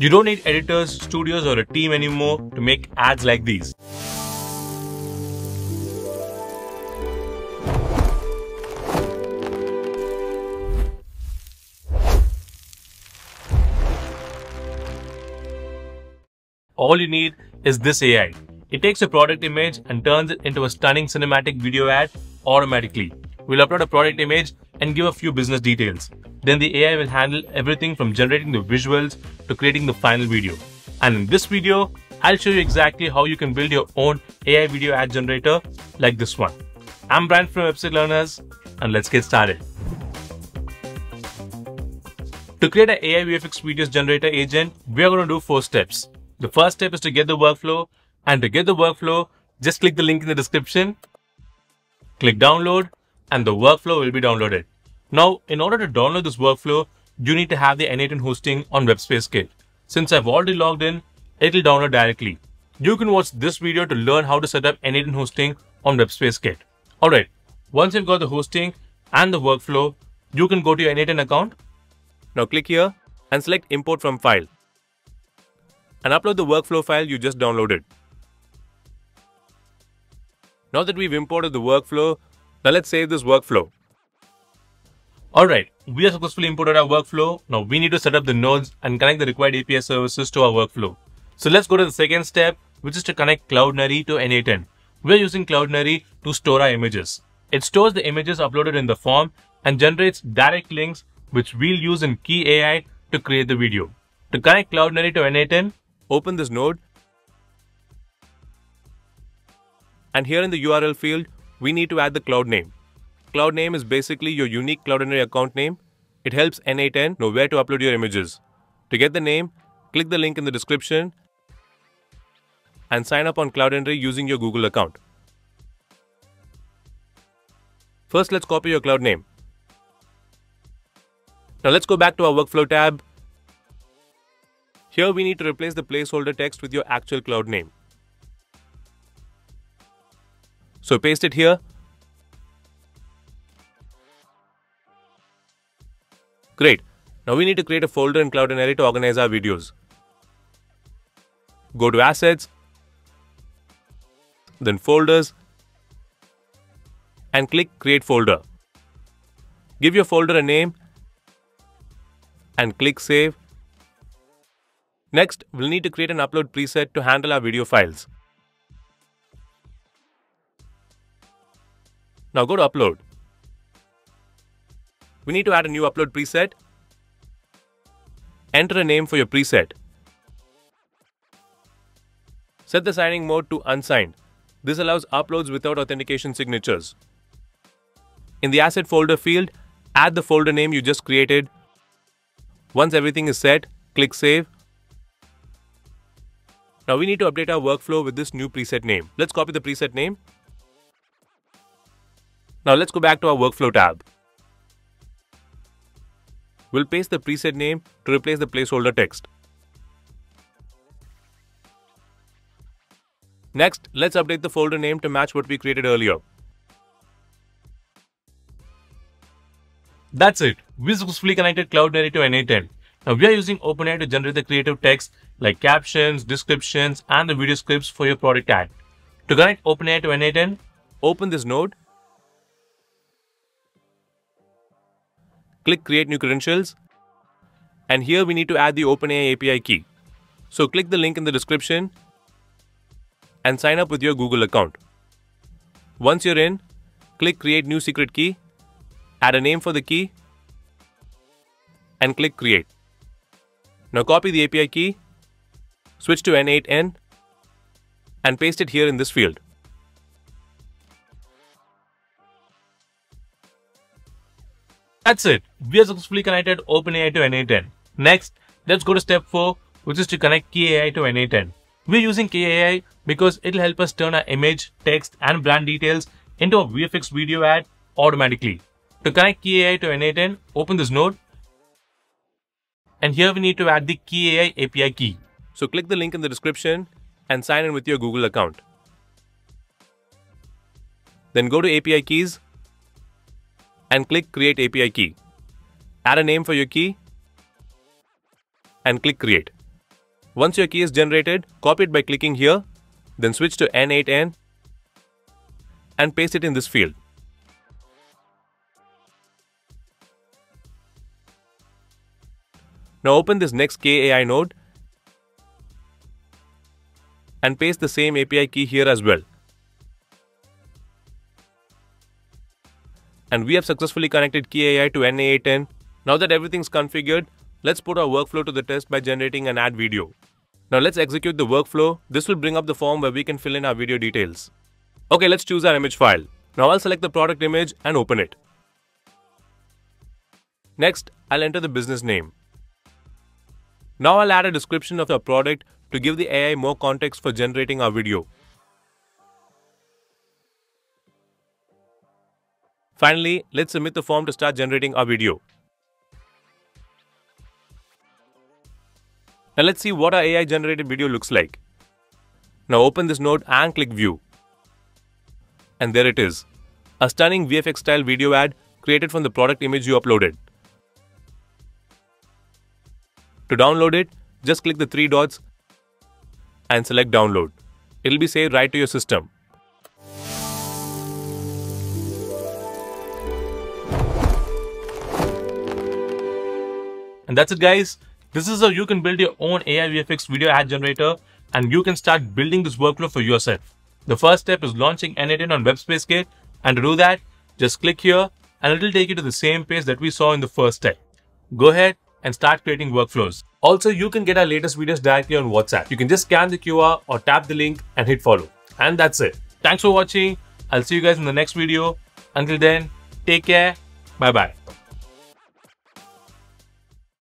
You don't need editors, studios, or a team anymore to make ads like these. All you need is this AI. It takes a product image and turns it into a stunning cinematic video ad automatically. We'll upload a product image and give a few business details. Then the AI will handle everything from generating the visuals to creating the final video. And in this video, I'll show you exactly how you can build your own AI video ad generator like this one. I'm Brian from Website Learners and let's get started. To create an AI VFX videos generator agent, we are going to do four steps. The first step is to get the workflow and to get the workflow, just click the link in the description, click download and the workflow will be downloaded. Now, in order to download this workflow, you need to have the N8N hosting on WebSpace Kit. Since I've already logged in, it'll download directly. You can watch this video to learn how to set up N8N hosting on WebSpace Kit. Alright, once you've got the hosting and the workflow, you can go to your N8N account. Now click here and select import from file and upload the workflow file you just downloaded. Now that we've imported the workflow, now let's save this workflow. Alright, we have successfully imported our workflow. Now we need to set up the nodes and connect the required API services to our workflow. So let's go to the second step, which is to connect Cloudinary to N8N. We're using Cloudinary to store our images. It stores the images uploaded in the form and generates direct links which we'll use in Kie AI to create the video. To connect Cloudinary to N8N, open this node and here in the URL field, we need to add the cloud name. Cloud name is basically your unique Cloudinary account name. It helps N8N know where to upload your images. To get the name, click the link in the description and sign up on Cloudinary using your Google account. First, let's copy your cloud name. Now let's go back to our workflow tab. Here we need to replace the placeholder text with your actual cloud name. So paste it here. Great. Now we need to create a folder in Cloudinary to organize our videos. Go to Assets, then Folders, and click Create Folder. Give your folder a name and click Save. Next, we'll need to create an upload preset to handle our video files. Now go to upload. We need to add a new upload preset. Enter a name for your preset. Set the signing mode to unsigned. This allows uploads without authentication signatures. In the asset folder field, add the folder name you just created. Once everything is set, click save. Now we need to update our workflow with this new preset name. Let's copy the preset name now let's go back to our workflow tab. We'll paste the preset name to replace the placeholder text. Next, let's update the folder name to match what we created earlier. That's it. We successfully connected Cloudinary to N8N. Now we are using OpenAI to generate the creative text like captions, descriptions, and the video scripts for your product ad. To connect OpenAI to N8N, open this node click create new credentials and here we need to add the OpenAI API key. So click the link in the description and sign up with your Google account. Once you're in, click create new secret key, add a name for the key and click create. Now copy the API key, switch to N8N and paste it here in this field. That's it. We have successfully connected OpenAI to N8N. Next, let's go to step 4, which is to connect Kie AI to N8N. We're using Kie AI because it'll help us turn our image, text, and brand details into a VFX video ad automatically. To connect Kie AI to N8N, open this node. And here we need to add the Kie AI API key. So click the link in the description and sign in with your Google account. Then go to API keys and click Create API Key. Add a name for your key and click Create. Once your key is generated, copy it by clicking here, then switch to N8N and paste it in this field. Now open this next Kie AI node and paste the same API key here as well. And we have successfully connected Kie AI to N8N. Now that everything's configured, let's put our workflow to the test by generating an ad video. Now let's execute the workflow. This will bring up the form where we can fill in our video details. Okay, let's choose our image file. Now I'll select the product image and open it. Next, I'll enter the business name. Now I'll add a description of our product to give the AI more context for generating our video. Finally, let's submit the form to start generating our video. Now let's see what our AI generated video looks like. Now open this node and click view. And there it is. A stunning VFX style video ad created from the product image you uploaded. To download it, just click the three dots and select download. It'll be saved right to your system. And that's it guys. This is how you can build your own AI VFX video ad generator and you can start building this workflow for yourself. The first step is launching N8N on WebSpace Kit and to do that, just click here and it will take you to the same page that we saw in the first step. Go ahead and start creating workflows. Also, you can get our latest videos directly on WhatsApp. You can just scan the QR or tap the link and hit follow. And that's it. Thanks for watching. I'll see you guys in the next video. Until then, take care. Bye bye.